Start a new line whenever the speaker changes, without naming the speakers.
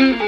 Mm-hmm.